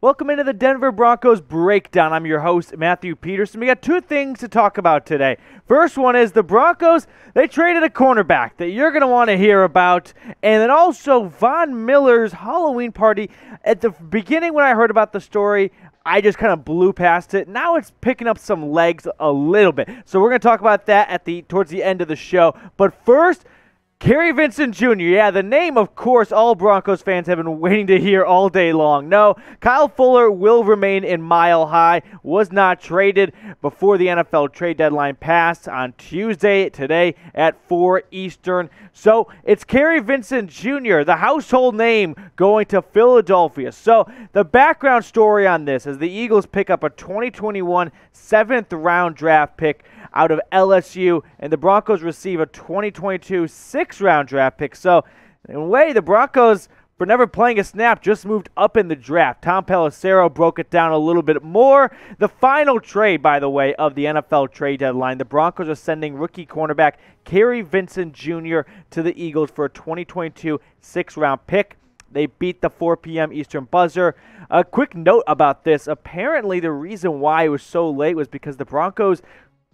Welcome into the Denver Broncos breakdown. I'm your host, Matthew Peterson. We got two things to talk about today. First one is the Broncos, they traded a cornerback that you're going to want to hear about. And then also Von Miller's Halloween party. At the beginning, when I heard about the story, I just kind of blew past it. Now it's picking up some legs a little bit. So we're going to talk about that at the towards the end of the show. But first, Kary Vincent Jr., yeah, the name, of course, all Broncos fans have been waiting to hear all day long. No, Kyle Fuller will remain in Mile High, was not traded before the NFL trade deadline passed on Tuesday, today at 4 Eastern. So it's Kary Vincent Jr., the household name, going to Philadelphia. So the background story on this is the Eagles pick up a 2021 seventh round draft pick out of LSU, and the Broncos receive a 2022 six round draft pick. So, in a way, the Broncos, for never playing a snap, just moved up in the draft. Tom Pelissero broke it down a little bit more. The final trade, by the way, of the NFL trade deadline, the Broncos are sending rookie cornerback Kary Vincent Jr. to the Eagles for a 2022 six round pick. They beat the 4 p.m. Eastern buzzer. A quick note about this apparently, the reason why it was so late was because the Broncos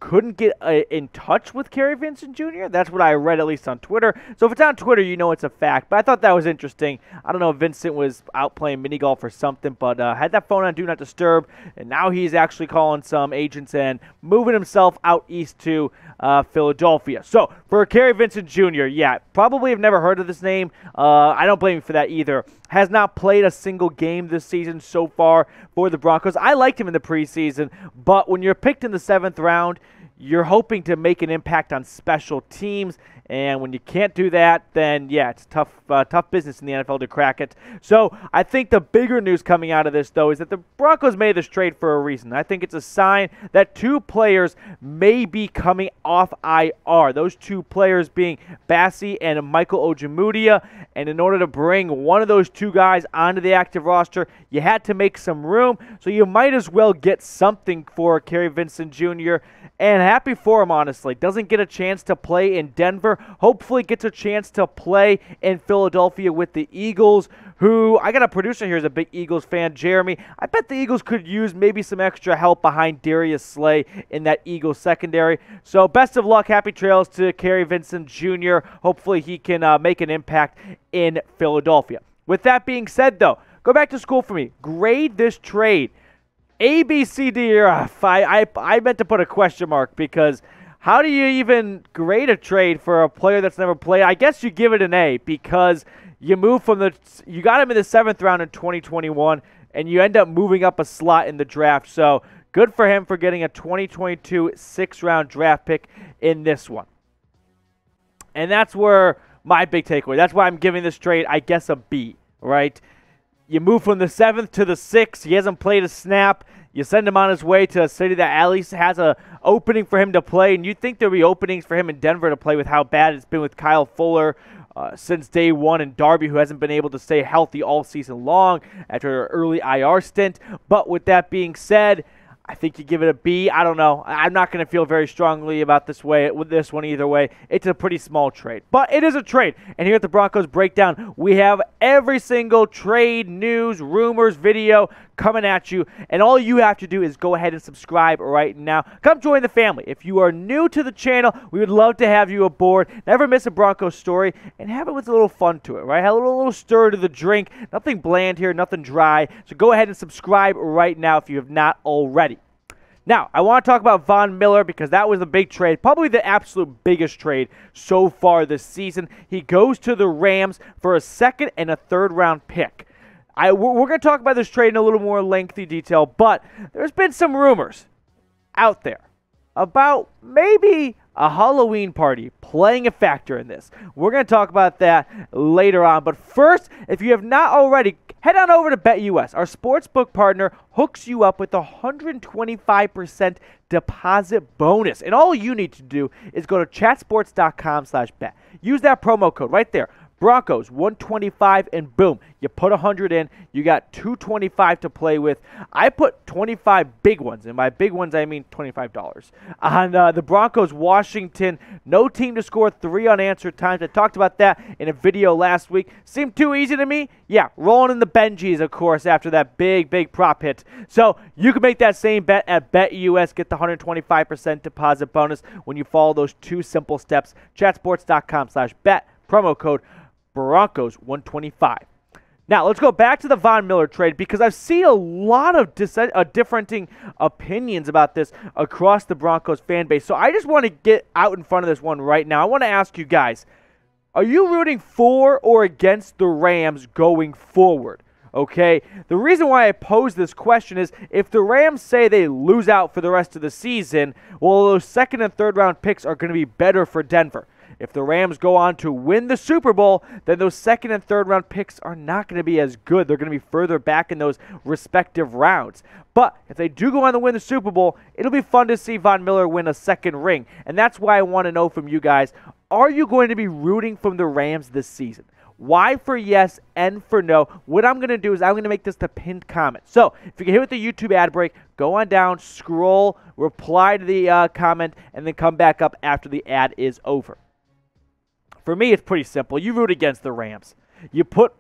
couldn't get uh, in touch with Kary Vincent Jr. That's what I read at least on Twitter. So if it's on Twitter, you know it's a fact. But I thought that was interesting. I don't know if Vincent was out playing mini golf or something, but uh, had that phone on Do Not Disturb, and now he's actually calling some agents and moving himself out east to uh, Philadelphia. So for Kary Vincent Jr., yeah, probably have never heard of this name. Uh, I don't blame him for that either. Has not played a single game this season so far for the Broncos. I liked him in the preseason, but when you're picked in the seventh round, you're hoping to make an impact on special teams. And when you can't do that, then yeah, it's tough, uh, tough business in the NFL to crack it. So I think the bigger news coming out of this, though, is that the Broncos made this trade for a reason. I think it's a sign that two players may be coming off IR. Those two players being Bassey and Michael Ojemudia. And in order to bring one of those two guys onto the active roster, you had to make some room. So you might as well get something for Kary Vincent Jr. And happy for him, honestly. Doesn't get a chance to play in Denver. Hopefully, gets a chance to play in Philadelphia with the Eagles, who I got a producer here is a big Eagles fan, Jeremy. I bet the Eagles could use maybe some extra help behind Darius Slay in that Eagles secondary. So, best of luck. Happy trails to Kary Vincent Jr. Hopefully, he can uh, make an impact in Philadelphia. With that being said, though, go back to school for me. Grade this trade. A, B, C, D, or F. I, I, I meant to put a question mark because how do you even grade a trade for a player that's never played? I guess you give it an A because you move from the you got him in the seventh round in 2021, and you end up moving up a slot in the draft. So good for him for getting a 2022 six round draft pick in this one. And that's where my big takeaway. That's why I'm giving this trade, I guess, a B. Right? You move from the seventh to the sixth. He hasn't played a snap. You send him on his way to a city that at least has a opening for him to play, and you think there'll be openings for him in Denver to play with how bad it's been with Kyle Fuller uh, since day one, and Darby, who hasn't been able to stay healthy all season long after an early IR stint. But with that being said, I think you give it a B. I don't know. I'm not going to feel very strongly about this way with this one either way. It's a pretty small trade, but it is a trade. And here at the Broncos breakdown, we have every single trade news, rumors, video coming at you. And all you have to do is go ahead and subscribe right now. Come join the family. If you are new to the channel, we would love to have you aboard. Never miss a Bronco story and have it with a little fun to it, right? Have a little, little stir to the drink. Nothing bland here, nothing dry. So go ahead and subscribe right now if you have not already. Now, I want to talk about Von Miller because that was a big trade, probably the absolute biggest trade so far this season. He goes to the Rams for a second and a third round pick. I, we're, we're going to talk about this trade in a little more lengthy detail, but there's been some rumors out there about maybe a Halloween party playing a factor in this. We're going to talk about that later on. But first, if you have not already, head on over to BetUS. Our sportsbook partner hooks you up with a 125% deposit bonus. And all you need to do is go to chatsports.com slash bet. Use that promo code right there Broncos 125 and boom, you put 100 in, you got 225 to play with. I put 25 big ones, and by big ones I mean $25 on uh, the Broncos Washington. No team to score three unanswered times. I talked about that in a video last week. Seemed too easy to me. Yeah, rolling in the Benjis, of course, after that big big prop hit. So you can make that same bet at BetUS. Get the 125% deposit bonus when you follow those two simple steps. Chatsports.com/slash/bet promo code Broncos 125. Now, let's go back to the Von Miller trade because I've seen a lot of dis- uh, differing opinions about this across the Broncos fan base. So I just want to get out in front of this one right now. I want to ask you guys are you rooting for or against the Rams going forward? Okay, the reason why I pose this question is if the Rams say they lose out for the rest of the season, well, those second and third round picks are going to be better for Denver. If the Rams go on to win the Super Bowl, then those second and third round picks are not going to be as good. They're going to be further back in those respective rounds. But if they do go on to win the Super Bowl, it'll be fun to see Von Miller win a second ring. And that's why I want to know from you guys are you going to be rooting from the Rams this season? Y for yes, N for no. What I'm going to do is I'm going to make this the pinned comment. So if you can hit with the YouTube ad break, go on down, scroll, reply to the uh, comment, and then come back up after the ad is over. For me, it's pretty simple. You root against the Rams. You put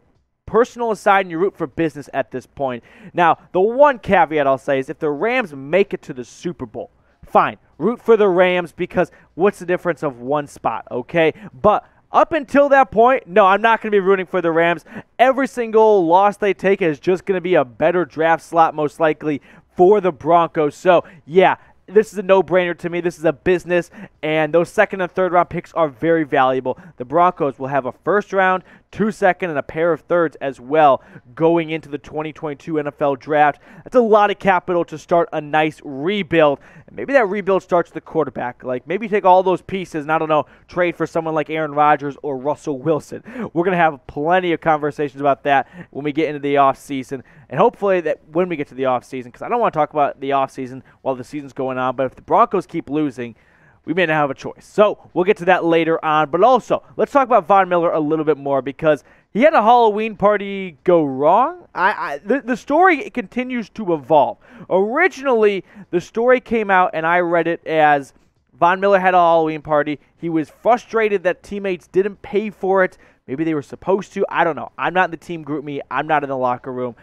personal aside and you root for business at this point. Now, the one caveat I'll say is if the Rams make it to the Super Bowl, fine. Root for the Rams because what's the difference of one spot, okay? But up until that point, no, I'm not going to be rooting for the Rams. Every single loss they take is just going to be a better draft slot, most likely, for the Broncos. So, yeah, this is a no-brainer to me. This is a business, and those second and third round picks are very valuable. The Broncos will have a first round, two second, and a pair of thirds as well going into the 2022 NFL Draft. That's a lot of capital to start a nice rebuild. Maybe that rebuild starts the quarterback. Like maybe take all those pieces and I don't know, trade for someone like Aaron Rodgers or Russell Wilson. We're gonna have plenty of conversations about that when we get into the offseason. And hopefully that when we get to the offseason, because I don't want to talk about the offseason while the season's going on, but if the Broncos keep losing, we may not have a choice. So we'll get to that later on. But also, let's talk about Von Miller a little bit more because he had a Halloween party go wrong. I, I the, the story continues to evolve. Originally, the story came out and I read it as Von Miller had a Halloween party. He was frustrated that teammates didn't pay for it. Maybe they were supposed to. I don't know. I'm not in the team GroupMe. I'm not in the locker room.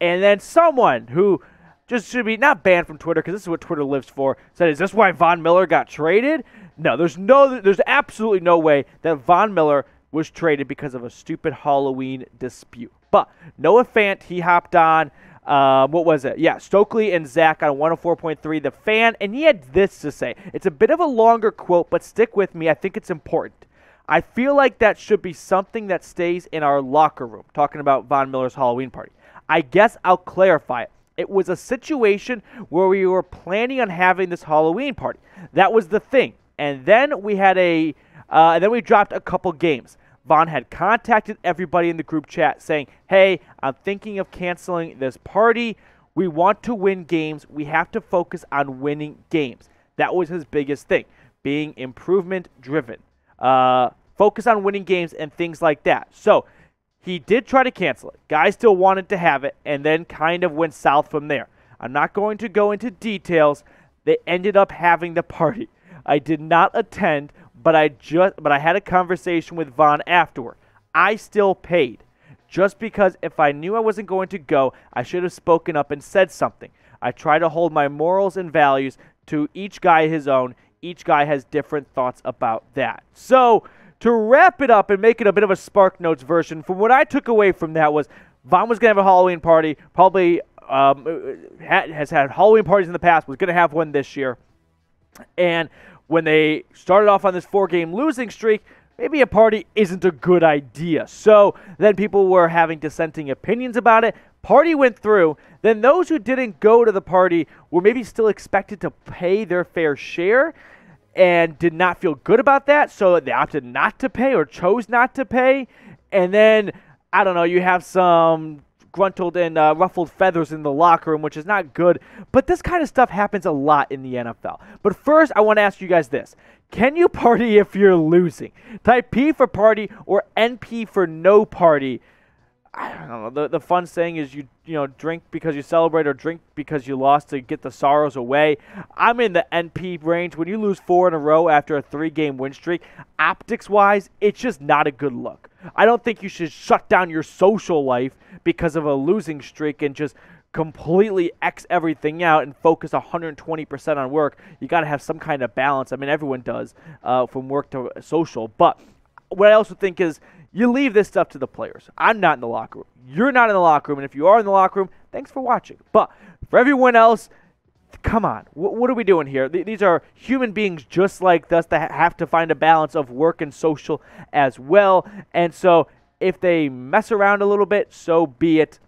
And then someone who just should be not banned from Twitter because this is what Twitter lives for. Said, is this why Von Miller got traded? No, there's no, there's absolutely no way that Von Miller was traded because of a stupid Halloween dispute. But Noah Fant, he hopped on. Uh, what was it? Yeah, Stokley and Zach on 104.3, the fan, and he had this to say. It's a bit of a longer quote, but stick with me. I think it's important. I feel like that should be something that stays in our locker room, talking about Von Miller's Halloween party. I guess I'll clarify it. It was a situation where we were planning on having this Halloween party. That was the thing. And then we had a, uh, and then we dropped a couple games. Von had contacted everybody in the group chat saying, Hey, I'm thinking of canceling this party. We want to win games. We have to focus on winning games. That was his biggest thing, being improvement driven. Uh, focus on winning games and things like that. So he did try to cancel it. Guys still wanted to have it and then kind of went south from there. I'm not going to go into details. They ended up having the party. I did not attend, but I just but I had a conversation with Von afterward. I still paid. Just because if I knew I wasn't going to go, I should have spoken up and said something. I try to hold my morals and values to each guy his own. Each guy has different thoughts about that. So, to wrap it up and make it a bit of a Spark Notes version, from what I took away from that was Von was going to have a Halloween party, probably um, has had Halloween parties in the past, was going to have one this year. And when they started off on this four game losing streak, maybe a party isn't a good idea. So then people were having dissenting opinions about it. Party went through. Then those who didn't go to the party were maybe still expected to pay their fair share and did not feel good about that, so they opted not to pay or chose not to pay. And then I don't know, you have some gruntled and uh, ruffled feathers in the locker room, which is not good. But this kind of stuff happens a lot in the NFL. But first, I want to ask you guys this. Can you party if you're losing? Type P for party or NP for no party. I don't know. The, the fun saying is you you know drink because you celebrate or drink because you lost to get the sorrows away. I'm in the NP range. When you lose four in a row after a three game win streak, optics wise, it's just not a good look. I don't think you should shut down your social life because of a losing streak and just completely X everything out and focus 120% on work. You got to have some kind of balance. I mean, everyone does uh, from work to social. But what I also think is you leave this stuff to the players. I'm not in the locker room. You're not in the locker room. And if you are in the locker room, thanks for watching. But for everyone else, come on. W- what are we doing here? Th- these are human beings just like us that have to find a balance of work and social as well. And so if they mess around a little bit, so be it.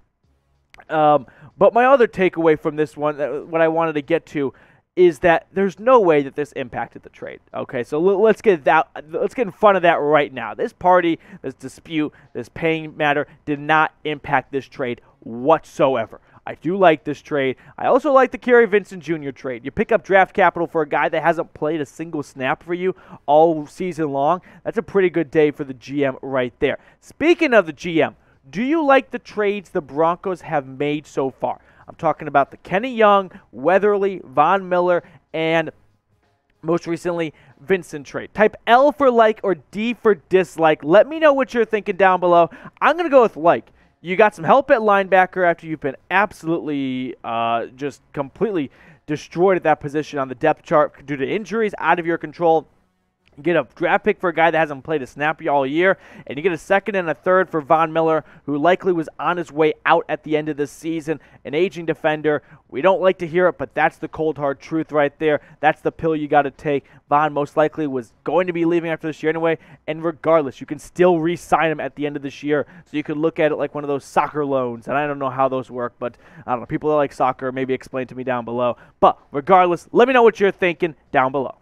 Um, but my other takeaway from this one, what I wanted to get to, is that there's no way that this impacted the trade. Okay, so let's get that. Let's get in front of that right now. This party, this dispute, this paying matter did not impact this trade whatsoever. I do like this trade. I also like the Kary Vincent Jr. trade. You pick up draft capital for a guy that hasn't played a single snap for you all season long. That's a pretty good day for the GM right there. Speaking of the GM, do you like the trades the Broncos have made so far? I'm talking about the Kenny Young, Weatherly, Von Miller, and most recently, Vincent trade. Type L for like or D for dislike. Let me know what you're thinking down below. I'm going to go with like. You got some help at linebacker after you've been absolutely uh, just completely destroyed at that position on the depth chart due to injuries out of your control get a draft pick for a guy that hasn't played a snap all year, and you get a second and a third for Von Miller, who likely was on his way out at the end of the season, an aging defender. We don't like to hear it, but that's the cold hard truth right there. That's the pill you got to take. Von most likely was going to be leaving after this year anyway, and regardless, you can still re-sign him at the end of this year, so you could look at it like one of those soccer loans. And I don't know how those work, but I don't know. People that like soccer maybe explain to me down below. But regardless, let me know what you're thinking down below.